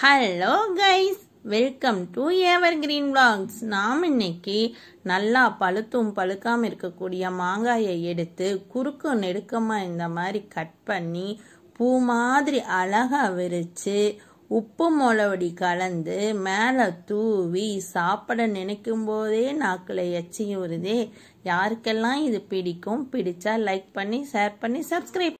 Hello guys welcome to evergreen blogs நாம் இன்னைக்கு நல்லா பழுத்தும் பழுக்காமல் இருக்கக்கூடிய மாங்காயை எடுத்து குறுக்கு நெடுக்கமாக இந்த மாதிரி கட் பண்ணி பூ மாதிரி அழகா விரித்து உப்பு மொளவடி கலந்து மேலே தூவி சாப்பிட நினைக்கும் போதே நாக்கில் எச்சியும் வருதே. யாருக்கெல்லாம் இது பிடிக்கும் பிடிச்சா லைக் பண்ணி ஷேர் பண்ணி சப்ஸ்கிரைப்